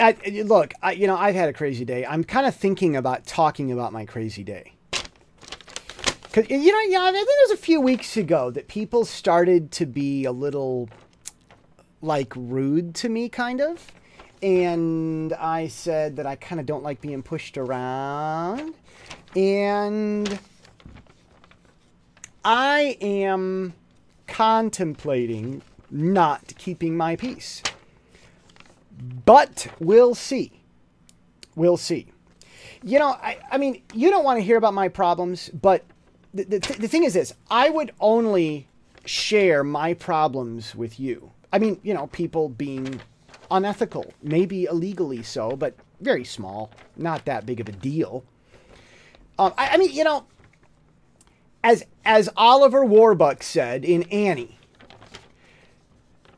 I, look, I, you know, I've had a crazy day. I'm kind of thinking about talking about my crazy day. Cause you know, yeah, I think it was a few weeks ago that people started to be a little like rude to me, kind of. And I said that I kind of don't like being pushed around. And I am contemplating not keeping my peace. But we'll see. We'll see. You know, I, I mean, you don't want to hear about my problems, but the, the, th- the thing is this I would only share my problems with you. I mean, you know, people being unethical, maybe illegally so, but very small, not that big of a deal. Um, I, I mean, you know, as as Oliver Warbuck said in Annie,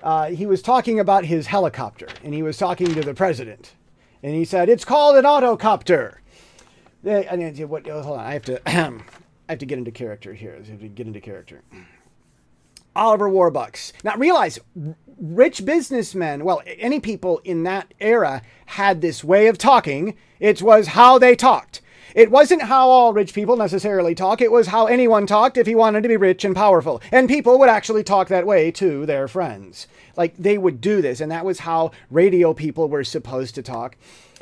uh, he was talking about his helicopter, and he was talking to the president, and he said, "It's called an autocopter." And what? Hold on, I have to. I have to get into character here. I have to get into character. Oliver Warbucks. Now realize, rich businessmen, well, any people in that era had this way of talking. It was how they talked. It wasn't how all rich people necessarily talk, it was how anyone talked if he wanted to be rich and powerful. And people would actually talk that way to their friends. Like they would do this, and that was how radio people were supposed to talk.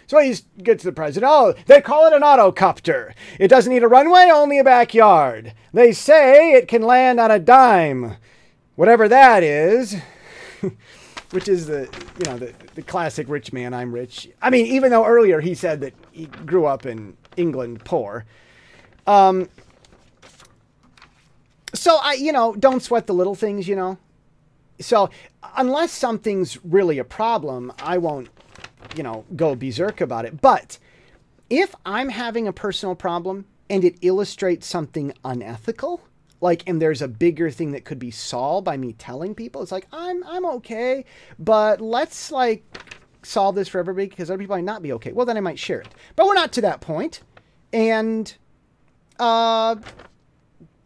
So he gets the president. Oh, they call it an autocopter. It doesn't need a runway, only a backyard. They say it can land on a dime. Whatever that is. which is the you know the, the classic rich man i'm rich. I mean even though earlier he said that he grew up in england poor um so i you know don't sweat the little things you know. So unless something's really a problem i won't you know go berserk about it. But if i'm having a personal problem and it illustrates something unethical like and there's a bigger thing that could be solved by me telling people. It's like i'm i'm okay but let's like solve this for everybody because other people might not be okay. Well then i might share it. But we're not to that point. And uh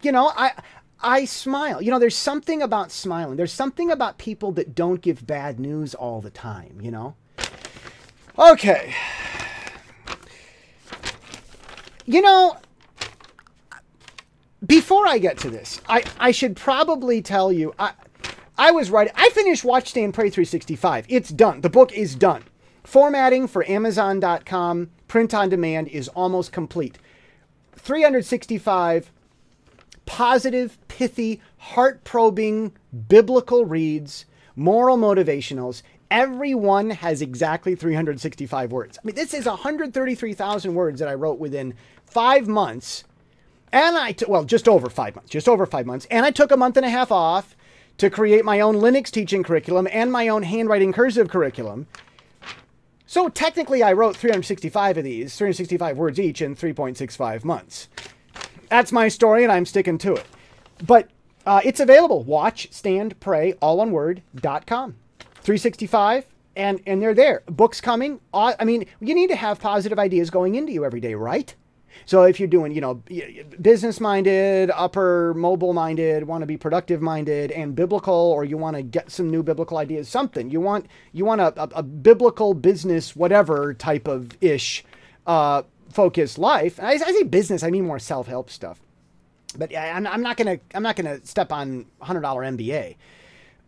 you know i i smile. You know there's something about smiling. There's something about people that don't give bad news all the time you know? Okay. You know before I get to this, I, I should probably tell you I I was writing I finished Watch Stand Pray 365. It's done. The book is done. Formatting for Amazon.com, print on demand is almost complete. 365 positive, pithy, heart probing biblical reads, moral motivationals. Every one has exactly 365 words. I mean, this is 133,000 words that I wrote within five months and I, t- well, just over five months, just over five months. And I took a month and a half off to create my own Linux teaching curriculum and my own handwriting cursive curriculum. So technically, I wrote 365 of these, 365 words each in 3.65 months. That's my story, and I'm sticking to it. But uh, it's available. Watch, stand, pray, all one word, dot com. 365, and, and they're there. Books coming. I mean, you need to have positive ideas going into you every day, right? So if you're doing, you know, business minded, upper mobile minded, want to be productive minded and biblical, or you want to get some new biblical ideas, something you want, you want a, a, a biblical business, whatever type of ish, uh, focused life. I, I say business, I mean more self help stuff. But I'm, I'm not gonna, I'm not gonna step on hundred dollar MBA.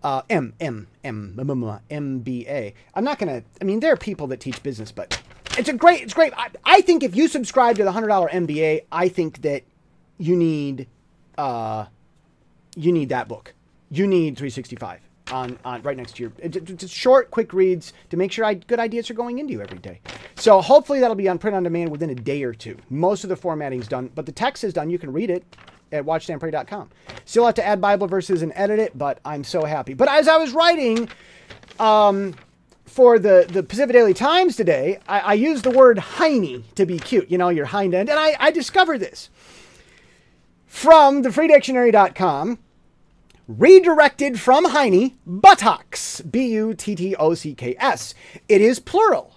Uh, M M M M M B A. I'm not gonna. I mean, there are people that teach business, but it's a great, it's great. I, I think if you subscribe to the hundred dollar MBA, I think that you need, uh, you need that book. You need 365 on, on right next to your. It's short, quick reads to make sure I, good ideas are going into you every day. So hopefully that'll be on print on demand within a day or two. Most of the formatting's done, but the text is done. You can read it at watchstandpray.com. Still have to add Bible verses and edit it, but I'm so happy. But as I was writing, um, for the, the Pacific Daily Times today, I, I used the word hiney to be cute, you know, your hind end. And I, I discovered this from thefreedictionary.com. Redirected from hiney, buttocks. B U T T O C K S. It is plural.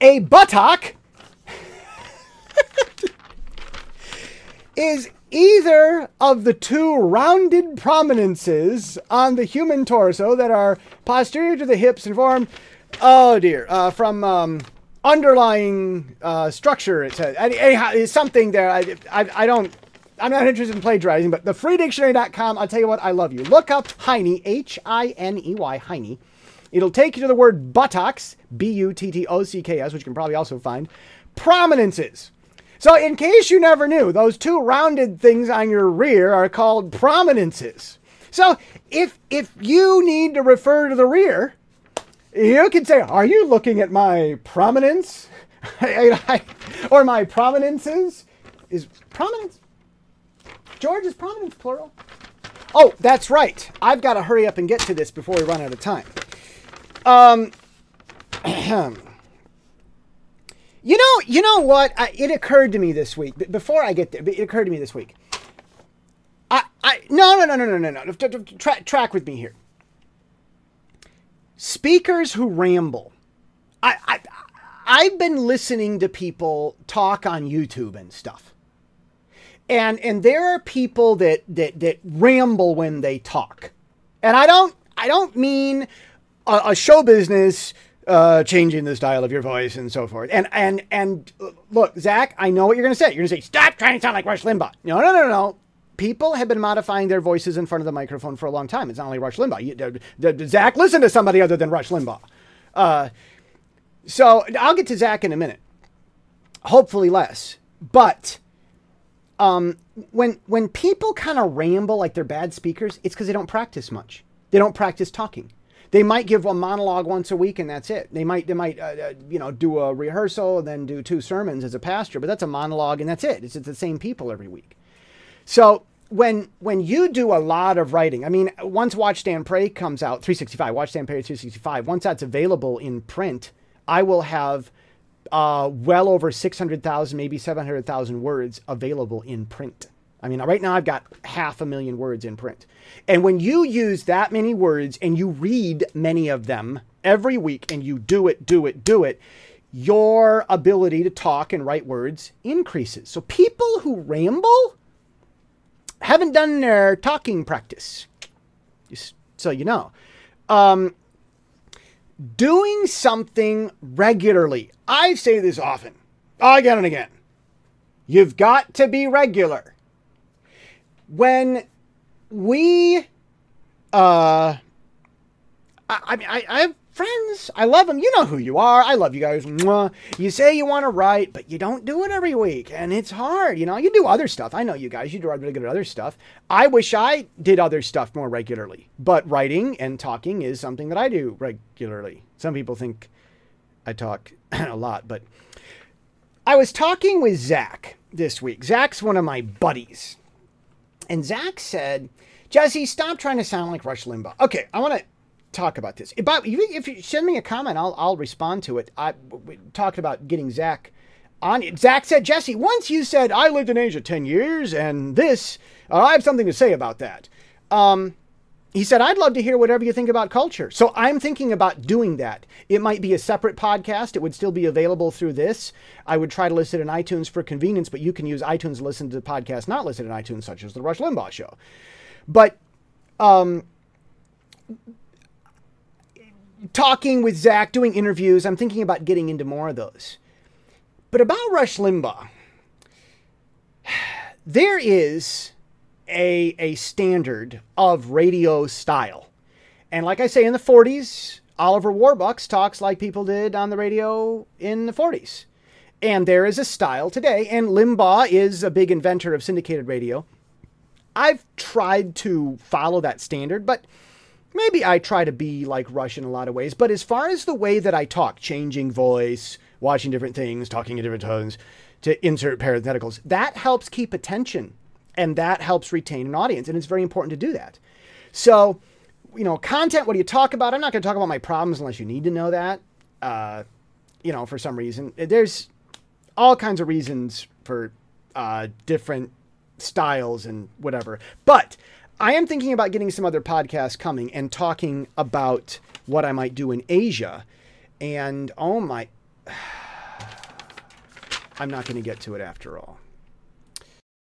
A buttock is either of the two rounded prominences on the human torso that are posterior to the hips and form Oh dear. Uh, from um, underlying uh, structure, it says. Anyhow, it's something there. I, I, I don't. I'm not interested in plagiarizing, but the freedictionary.com, I'll tell you what, I love you. Look up hiney, H I N E Y, hiney. It'll take you to the word buttocks, B U T T O C K S, which you can probably also find, prominences. So, in case you never knew, those two rounded things on your rear are called prominences. So, if if you need to refer to the rear, you can say, Are you looking at my prominence? or my prominences? Is prominence? George, is prominence plural? Oh, that's right. I've got to hurry up and get to this before we run out of time. Um, you know, you know what? I, it occurred to me this week. Before I get there, it occurred to me this week. I, I, no, no, no, no, no, no, no. Tra- track with me here. Speakers who ramble. I, I, I've been listening to people talk on YouTube and stuff. And and there are people that that that ramble when they talk. And I don't I don't mean a, a show business uh, changing the style of your voice and so forth. And and and look, Zach, I know what you're going to say. You're going to say, "Stop trying to sound like Rush Limbaugh." No, no, no, no people have been modifying their voices in front of the microphone for a long time. It's not only Rush Limbaugh. You, Zach, listen to somebody other than Rush Limbaugh. Uh, so I'll get to Zach in a minute. Hopefully less. But um, when when people kind of ramble like they're bad speakers, it's because they don't practice much. They don't practice talking. They might give a monologue once a week and that's it. They might they might uh, uh, you know do a rehearsal and then do two sermons as a pastor, but that's a monologue and that's it. It's, the same people every week. So when when you do a lot of writing, I mean, once Watch Stand Pray comes out, 365, Watch Stand Pray 365, once that's available in print, I will have uh, well over 600,000, maybe 700,000 words available in print. I mean, right now I've got half a million words in print. And when you use that many words and you read many of them every week and you do it, do it, do it, your ability to talk and write words increases. So people who ramble, haven't done their talking practice. Just so you know. Um, doing something regularly. I say this often, again and again. You've got to be regular. When we, uh, I, mean, I, I have friends. I love them. You know who you are. I love you guys. Mwah. You say you want to write, but you don't do it every week, and it's hard. You know, you do other stuff. I know you guys. You do really good other stuff. I wish I did other stuff more regularly, but writing and talking is something that I do regularly. Some people think I talk a lot, but I was talking with Zach this week. Zach's one of my buddies, and Zach said. Jesse, stop trying to sound like Rush Limbaugh. Okay, I want to talk about this. If you send me a comment, I'll, I'll respond to it. I talked about getting Zach on. Zach said, Jesse, once you said, I lived in Asia 10 years and this, uh, I have something to say about that. Um, he said, I'd love to hear whatever you think about culture. So I'm thinking about doing that. It might be a separate podcast. It would still be available through this. I would try to list it in iTunes for convenience, but you can use iTunes to listen to the podcast not listed in iTunes, such as The Rush Limbaugh Show. But um, talking with Zach, doing interviews. I'm thinking about getting into more of those. But about Rush Limbaugh, there is a, a standard of radio style. And like I say, in the 40s, Oliver Warbucks talks like people did on the radio in the 40s. And there is a style today, and Limbaugh is a big inventor of syndicated radio. I've tried to follow that standard, but maybe I try to be like Rush in a lot of ways, but as far as the way that I talk, changing voice, watching different things, talking in different tones, to insert parentheticals, that helps keep attention and that helps retain an audience. And it's very important to do that. So, you know, content, what do you talk about? I'm not going to talk about my problems unless you need to know that. Uh, you know, for some reason, there's all kinds of reasons for uh, different styles and whatever. But I am thinking about getting some other podcasts coming and talking about what I might do in Asia. And oh my, I'm not going to get to it after all.